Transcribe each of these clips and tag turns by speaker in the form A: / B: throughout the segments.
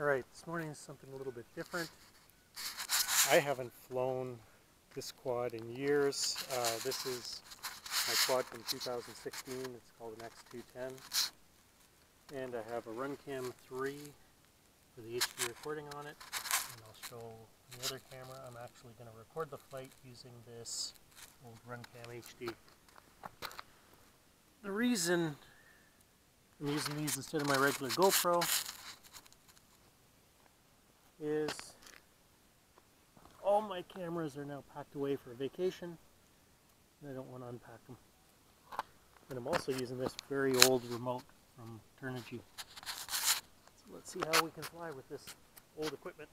A: Alright, this morning is something a little bit different. I haven't flown this quad in years. Uh, this is my quad from 2016. It's called an X210. And I have a Runcam 3 for the HD recording on it. And I'll show the other camera. I'm actually going to record the flight using this old Runcam HD. The reason I'm using these instead of my regular GoPro is all my cameras are now packed away for vacation and I don't want to unpack them. And I'm also using this very old remote from Turnigy. So let's see how we can fly with this old equipment.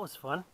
A: That was fun.